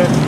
it.